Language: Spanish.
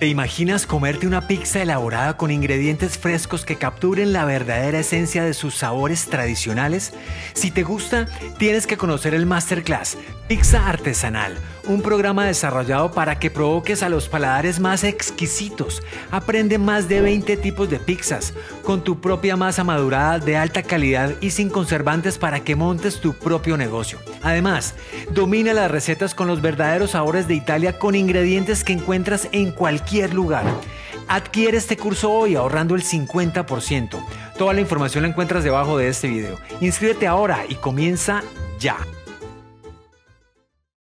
¿Te imaginas comerte una pizza elaborada con ingredientes frescos que capturen la verdadera esencia de sus sabores tradicionales? Si te gusta, tienes que conocer el Masterclass Pizza Artesanal, un programa desarrollado para que provoques a los paladares más exquisitos. Aprende más de 20 tipos de pizzas con tu propia masa madurada de alta calidad y sin conservantes para que montes tu propio negocio. Además, domina las recetas con los verdaderos sabores de Italia con ingredientes que encuentras en cualquier lugar. Adquiere este curso hoy ahorrando el 50%. Toda la información la encuentras debajo de este video. Inscríbete ahora y comienza ya.